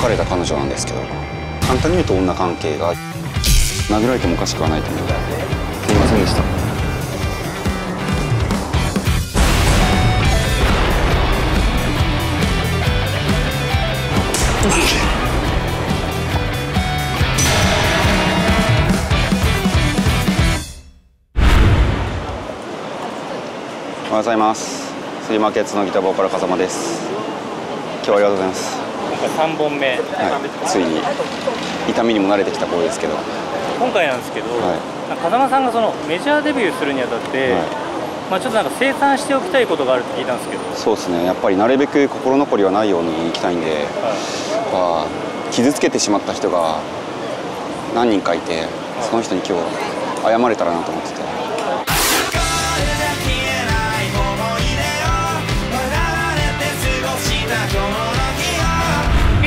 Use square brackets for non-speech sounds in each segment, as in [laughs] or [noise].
別れた彼女なんですけど簡単に言うと女関係が殴られてもおかしくはないと思うすいませんでした。おはようございます。スリーマーケッツのギターボーカル風間です。今日はありがとうございます。3本目、はい、ついに痛みにも慣れてきた頃ですけど。今回なんですけど、はい。風間さんがそのメジャーデビューするにあたって、はい。まあ、ちょっとなんか生産しておきたいことがあるって聞いたんですけど、そうですね。やっぱりなるべく心残りはないようにいきたいんで、まあ、傷つけてしまった人が何人かいてその人に今日謝れたらなと思ってて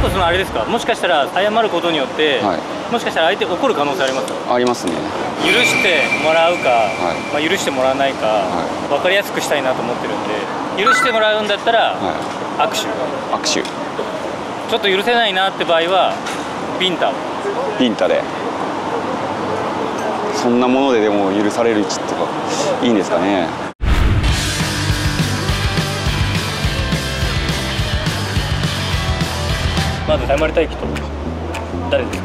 結構そのあれですか？もしかしたら謝ることによって、はい。もしかしたら相手怒る可能性ありますか？ありますね。許してもらうか、い。まあ、許してもらわないか、は分かりやすくしたいなと思ってるんで許してもらうんだったら、は握手。い握手。ちょっと許せないなって場合はビンタ。ビンタで。そんなものででも許されるうちとかいいんですかねまず謝りたい人誰ですか？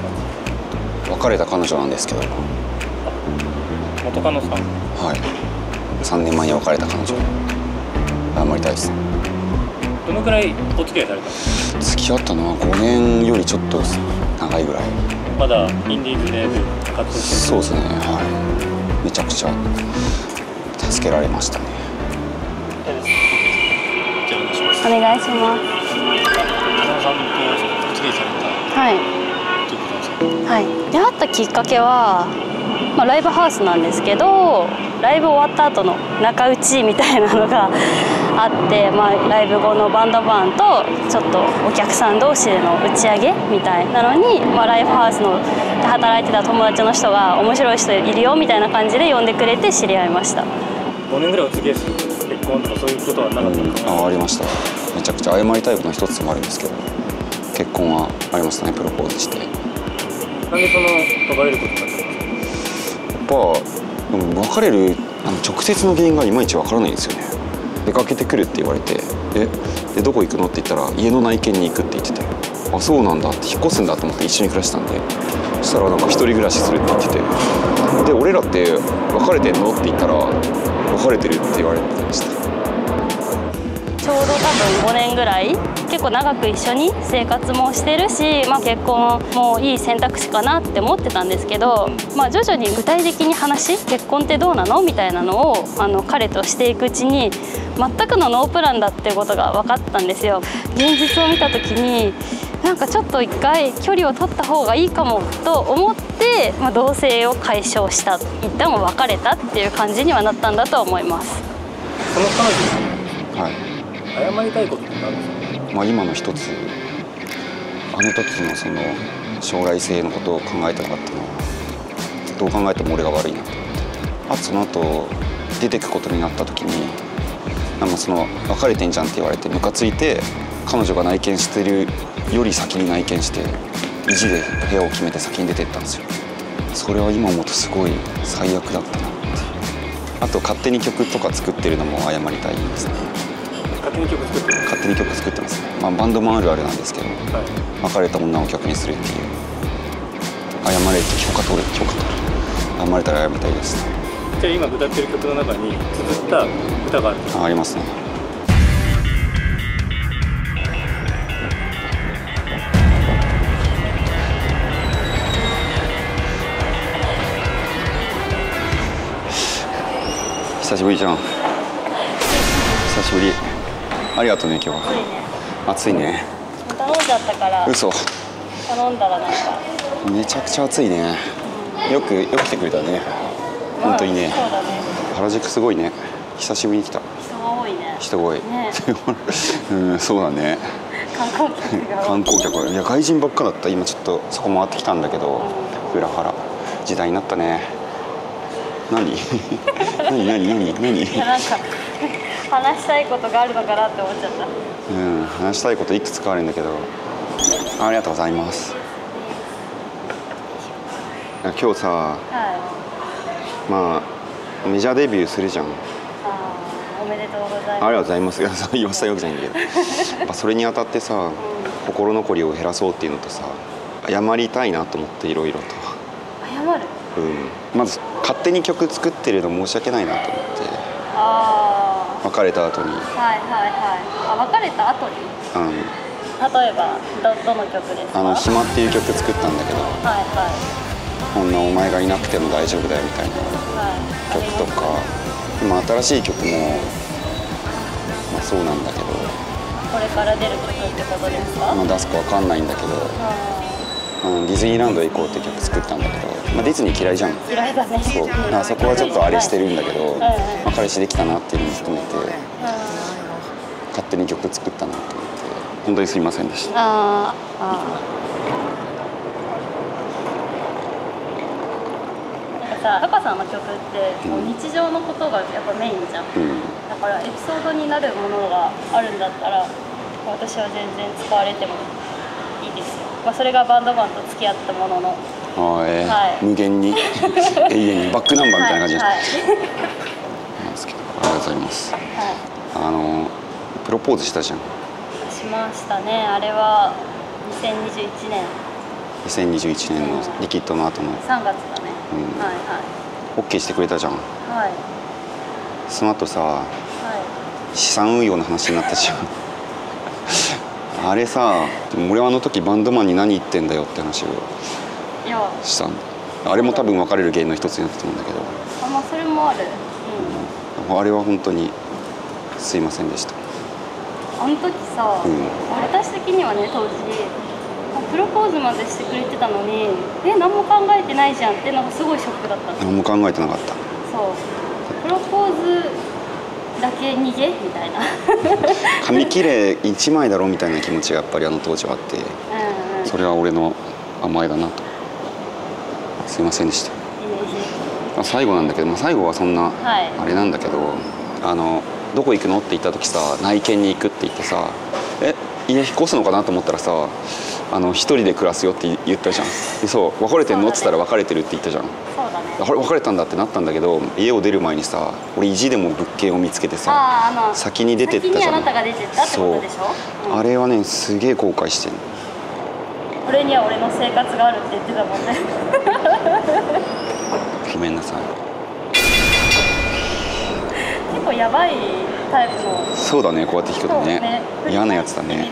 別れた彼女なんですけど。元カノさん。はい。3年前に別れた彼女。謝りたいですどのくらいお付き合いされたんですか付き合ったのは5年よりちょっと長いぐらい。まだインディーズで活動してそうですね。はい。めちゃくちゃ助けられましたね。るじゃあお願いしますされたはい。ということなんですかはい。出会ったきっかけは、まあ、ライブハウスなんですけど、ライブ終わった後の中打ちみたいなのが [laughs] あって、まあ、ライブ後のバンドバーンとちょっとお客さん同士での打ち上げみたいなのに、まあ、ライブハウスので働いてた友達の人が面白い人いるよみたいな感じで呼んでくれて知り合いました。5年ぐらいお付き合いする結婚とかそういうことはなかったのかな、あありましためちゃくちゃ謝りたいことの一つもあるんですけど結婚はありましたねプロポーズして。やっなんでその別れることになったんですか？ぱでも別れるあの直接の原因がいまいちわからないんですよね。出かけてくるって言われて「えでどこ行くの?」って言ったら家の内見に行くって言ってて。あそうなんだって引っ越すんだと思って一緒に暮らしてたんで。そしたらなんか一人暮らしするって言ってて。で俺らって別れてんの？って言ったら別れてるって言われてましたちょうど多分5年ぐらい結構長く一緒に生活もしてるし、まあ、結婚もいい選択肢かなって思ってたんですけど、まあ、徐々に具体的に話結婚ってどうなのみたいなのをあの彼としていくうちに全くのノープランだっていうことが分かったんですよ。現実を見た時になんかちょっと一回距離を取った方がいいかもと思って、まあ、同棲を解消した一旦は別れたっていう感じにはなったんだとは思います。その彼女は？いに謝りたいことって何ですか？まあ、今の一つあの時のその将来性のことを考えてなかったのはどう考えても俺が悪いなと思ってあとその後出てくことになった時になんかその別れてんじゃんって言われてムカついて彼女が内見してるより先に内見して意地で部屋を決めて先に出てったんですよ。それは今思うとすごい最悪だったな。ってあと勝手に曲とか作ってるのも謝りたいですね。勝手に曲作ってる勝手に曲作ってます。ね、まあ、バンドもあるあるなんですけどはい。別れた女を曲にするっていう。謝れって許可取る許可取る。謝れたら謝りたいですね。じゃあ今歌ってる曲の中に綴った歌があるあありますね。久しぶりじゃん。久しぶりありがとうね今日は。暑いね。頼んじゃったから。嘘。頼んだらなんか。めちゃくちゃ暑いね。よくよく来てくれたね。本当にね。ね。原宿すごいね。久しぶりに来た。人が多いね。人が多い、ね。[laughs] うんそうだね。観光客が多観い光客いや外人ばっかだった。今ちょっとそこ回ってきたんだけど裏腹。時代になったね。何？[laughs] 何？何？何？何？いやなんか話したいことがあるのかなって思っちゃった。うん話したいこといくつかあるんだけど。ありがとうございます。今日さはい。まあメジャーデビューするじゃん。おめでとうございます。ありがとうございます。言わせたいわけじゃないんだけど。[laughs] それにあたってさ心残りを減らそうっていうのとさ謝りたいなと思っていろいろと、謝る？うん、まず勝手に曲作ってるの申し訳ないなと思って。あ別れた後に、あはいはいはい。あ別れた後に？うん、例えばどどの曲ですか？あの「暇」っていう曲作ったんだけど。はいはい。こんなお前がいなくても大丈夫だよみたいなはい。曲とか。今新しい曲も、まあ、そうなんだけど、これから出る曲ってことですか、まあ、出すかわかんないんだけど、あうん、ディズニーランド行こうって曲作ったんだけど、まあ、ディズニー嫌いじゃん。ー嫌いだね。そう。だそこはちょっとあれしてるんだけど、まあ、彼氏できたなっていうのも含めてうん勝手に曲作ったなと思って本当にすいませんでした。あーあさタカさんの曲ってもう日常のことがやっぱメインじゃん。うん。だからエピソードになるものがあるんだったら私は全然使われてもまあ、それがバンドマンと付き合ったものの。えーはい。無限に？[laughs] 永遠に？バックナンバーみたいな感じでした、はいなんですけどありがとうございます。はい、あのプロポーズしたじゃん。はい、しましたね。あれは2021年。2021年のリキッドの後の。3月だね、うん。はい OK してくれたじゃん。はい。はいその後さは資産運用の話になったじゃんあれさ俺はあの時バンドマンに何言ってんだよって話をしたんだあれも多分別れる原因の一つになったと思うんだけど。あまあそれもある。うん。あれは本当にすいませんでした。あの時さ、うん。私的にはね当時プロポーズまでしてくれてたのにえ何も考えてないじゃんっていうのがすごいショックだったの。何も考えてなかった。そう。プロポーズだけ逃げみたいな。紙切れ1枚だろみたいな気持ちがやっぱりあの当時はあってうんうん。それは俺の甘えだなと。すいませんでした。まあ最後なんだけど、まあ、最後はそんなはい。あれなんだけどあのどこ行くのって言った時さ内見に行くって言ってさえ家引っ越すのかなと思ったらさあの一人で暮らすよって言ったじゃん。でそう別れてんの？って言ったら別れてるって言ったじゃんあれ別れたんだってなったんだけど家を出る前にさ俺意地でも物件を見つけてさ先に出てったじゃん。先にあなたが出てったってことでしょ？う。ん。あれはねすげえ後悔してる俺には俺の生活があるって言ってたもんね。[laughs] ごめんなさい。結構やばいタイプの。そうだねこうやって聞くとそうね。嫌なやつだね。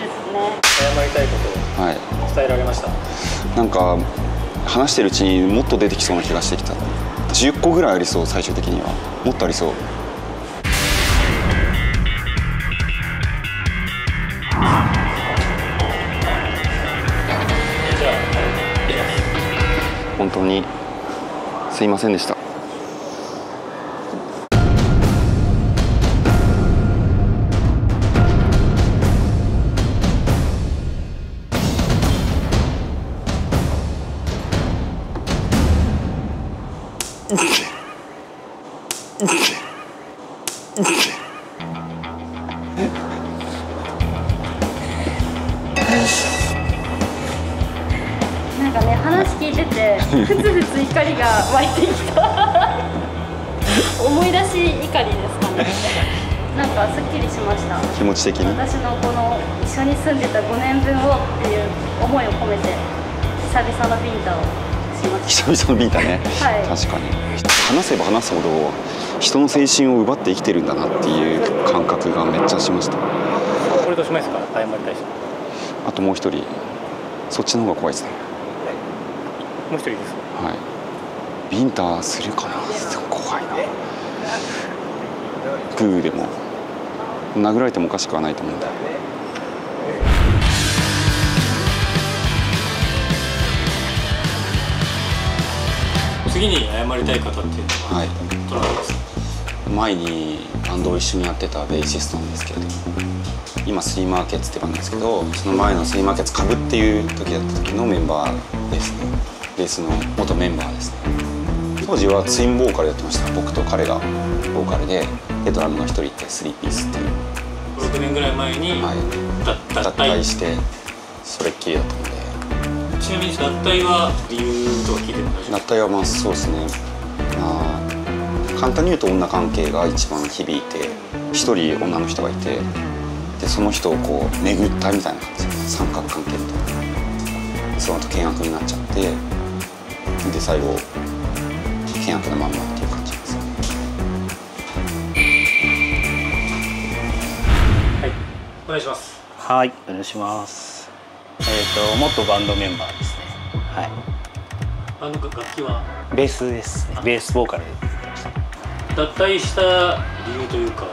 謝りたいことはい。を伝えられました？なんか話してるうちにもっと出てきそうな気がしてきた。10個ぐらいありそう最終的には。もっとありそう。本当にすいませんでした。なんかね話聞いてて [laughs] ふつふつ怒りが湧いてきた。思い出し怒りですかね。なんかすっきりしました。気持ち的に？私のこの一緒に住んでた5年分をっていう思いを込めて久々のビンタをしまし久々のビータね、はい。確かに。話せば話すほど人の青春を奪って生きてるんだなっていう感覚がめっちゃしました。これどうしますか？謝りたい人あともう一人。そっちの方が怖いですね。もう一人です。はい。ビンタするかな。怖いな。グーでも。殴られてもおかしくはないと思うんだ次に謝りたい方っていうのははい。どなたですか？前にバンドを一緒にやってたベーシストなんですけれども今スリーマーケッツってバンドですけどその前のスリーマーケッツ株っていう時だった時のメンバーですね。ベースの元メンバーですね。当時はツインボーカルやってました。僕と彼がボーカルででドラムの一人ってスリーピースっていう、6年ぐらい前にはい、脱退。退してそれっきりだったので。ちなみに脱退は理由とか聞いても大丈脱退はまあそうですね。まあ簡単に言うと女関係が一番響いて一人女の人がいてでその人をこう巡ったみたいな感じ三角関係みたいなその後険悪になっちゃってで最後険悪なまんまっていう感じです夫はいお願いします。はい。お願いします。えっ、と元バンドメンバーですね。はあの楽器は？いベースですね。ベースボーカルで脱退した理由というか。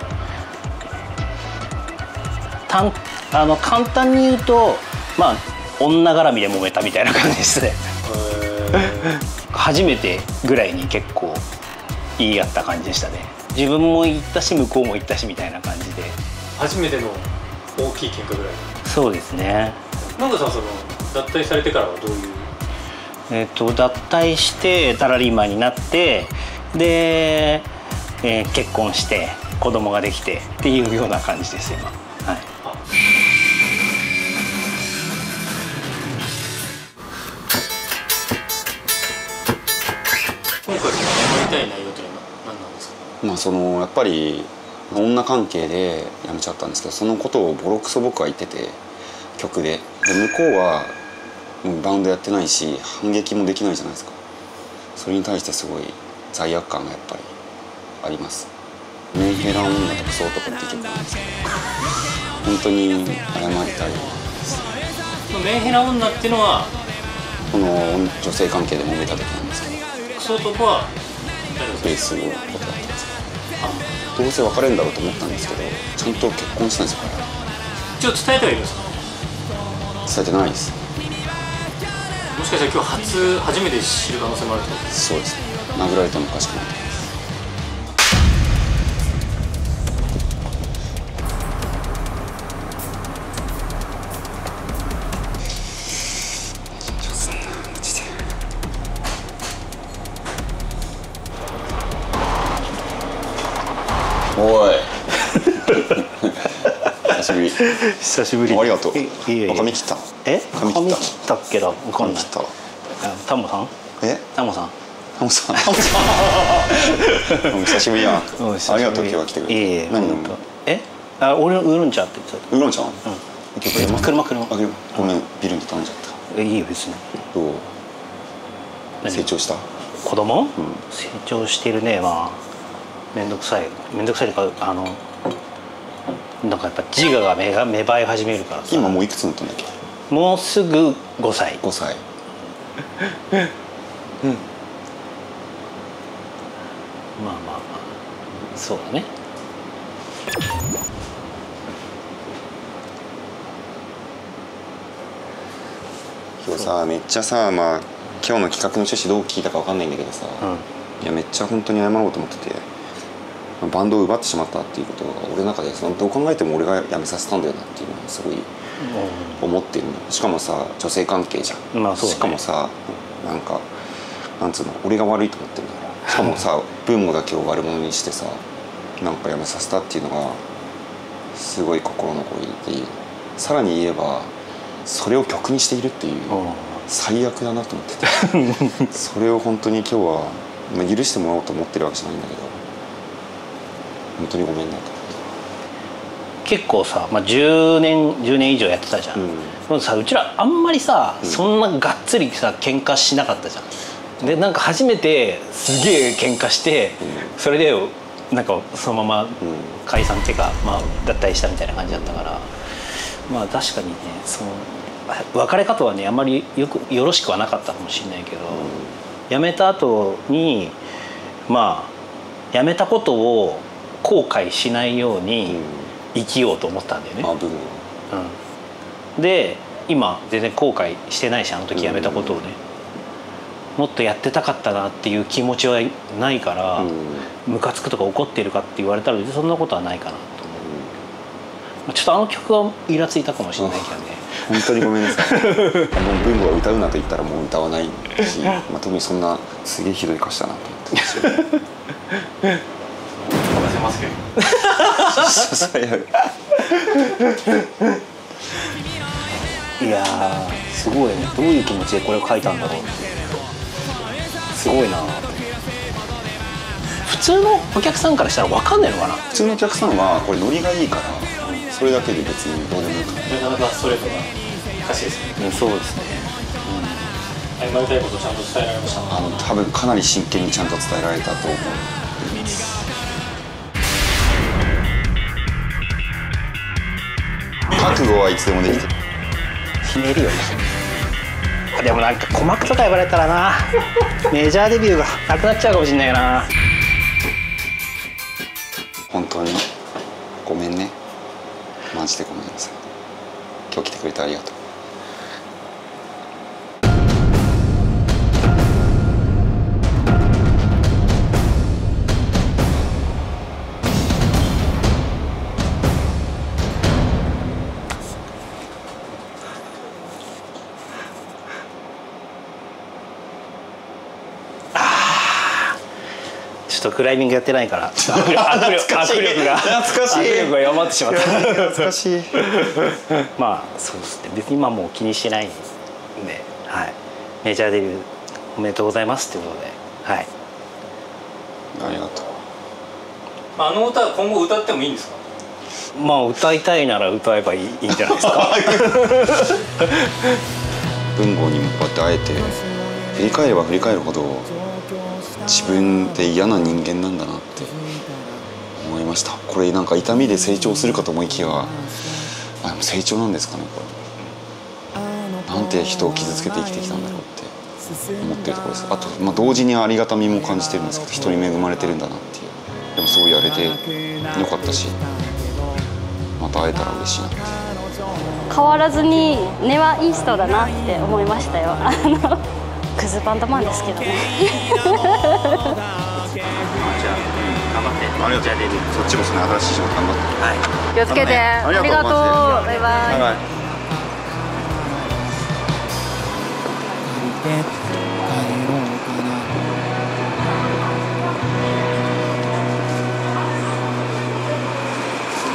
たんあの簡単に言うとまあ女絡みで揉めたみたいな感じですね。え初めてぐらいに結構言い合った感じでしたね。自分も言ったし向こうも言ったしみたいな感じで。ー初めての大きい喧嘩ぐらい。そうですね。なんかさその脱退されてからはどういう？えっ、と脱退してサラリーマンになってで、えー結婚して子供ができてっていうような感じです今。はい。あ今回やりたい内容というのは何なんですか？まあそのやっぱり女関係で辞めちゃったんですけどそのことをボロクソ僕は言ってて曲で。で向こうはもうバンドやってないし反撃もできないじゃないですか。それに対してすごい罪悪感がやっぱりあります「メンヘラ女とクソ男」って曲なんですけど本当に謝りたいです。そのメンヘラ女っていうのはこの女性関係で揉めた時なんですけどクソ男は誰ベースのことだったんですどどうせ別れるんだろうと思ったんですけどちゃんと結婚したんですよ彼一応伝えてはいるんですか？伝えてないです。もしかしたら今日初初めて知る可能性もあるってことですそうですね。殴られてもおかしくないしぶり。久しぶり。ありがとう。髪切った？え？髪切った？ったっけだ？わかんない。タモさんえタモさん？タモさん。タモさん。[laughs] 久しぶりやうんありがとう今日は来てくれ何え？あ俺のウーロン茶って言ってた。ウーロン茶？うん。車車。あごめんビルに頼んじゃった。えいいよ別に。どう？何？成長した？子供、ん。成長してるね。まあ面倒くさい。面倒くさいとかあのなんかやっぱ自我が芽が芽生え始めるからさ。今もういくつになったんだっけ？もうすぐ5歳。5歳。まあまあまあ。そうだね。今日さめっちゃさまあ今日の企画の趣旨どう聞いたかわかんないんだけどさ、うん。いやめっちゃ本当に謝ろうと思っててバンドを奪ってしまったっていうことが俺の中でそのどう考えても俺が辞めさせたんだよなっていうのをすごい思ってるの。しかもさ女性関係じゃん、まあそうね。しかもさなんかなんつうの俺が悪いと思ってるんだからしかもさ [laughs] 文吾だけを悪者にしてさなんか辞めさせたっていうのがすごい心残りでさらに言えばそれを曲にしているっていううん。最悪だなと思ってて。[laughs] それを本当に今日は、まあ、許してもらおうと思ってるわけじゃないんだけど本当にごめんなと結構さ、まあ、10年10年以上やってたじゃん、うん。でもさうちらあんまりさ、そんながっつりさ喧嘩しなかったじゃん。でなんか初めてすげえ喧嘩して、それでなんかそのまま解散っていうか、まあ、脱退したみたいな感じだったから。まあ確かにねその別れ方はねあんまりよくよろしくはなかったかもしれないけど、辞めた後にまあ辞めたことを後悔しないように生きようと思ったんだよね。うん、で今全然後悔してないしあの時辞めたことをね、もっとやってたかったなっていう気持ちはないから、ムカつくとか怒ってるかって言われたらそんなことはないかなと思う。ちょっとあの曲はイラついたかもしれないけどね。本当にごめんなさい。[laughs] もう文吾は歌うなと言ったらもう歌わないし、まあ、特にそんなすげえひどい歌詞だなと思って。話せますけど。[laughs] いやーすごいね。どういう気持ちでこれを書いたんだろうって。すごいな。普通のお客さんからしたら分かんないのかな。普通のお客さんはこれノリがいいからそれだけで別にどうでもよくない。なかなかストレートな歌詞ですね。うんそうですね。謝りたいことをちゃんと伝えられました。あの多分かなり真剣にちゃんと伝えられたと思う覚悟はいつでもできてる。ひねるよ。ねあでもなんか鼓膜とか言われたらな。[laughs] メジャーデビューがなくなっちゃうかもしんないな。本当に？ごめんね。マジでごめんなさい。今日来てくれてありがとうちょっとクライミングやってないから。[laughs] 握力が。懐かしい。握力が弱まってしまった。懐かしいまあそうですね。別に今もう気にしてないんで、はい、メジャーデビューおめでとうございますということで。はい。ありがとう。まああの歌は今後歌ってもいいんですか？まあ歌いたいなら歌えばいいいいんじゃないですか。[laughs] [laughs] 文豪にもこうやって会えて振り返れば振り返るほど自分って嫌な人間なんだなって思いました。これなんか痛みで成長するかと思いきやあでも成長なんですかねこれ。なんて人を傷つけて生きてきたんだろうって思ってるところです。あと、まあ、同時にありがたみも感じてるんですけど人に恵まれてるんだなっていう。でもそうやれてよかったしまた会えたら嬉しいなって。変わらずに根はいい人だなって思いましたよ。あのクズバンドマンですけどね。じゃあ頑張って。メジャーデビューそっちもその新しい仕事頑張って。はい気をつけて。ありがとうバイバイバイバイ帰ろうかな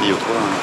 いい男だな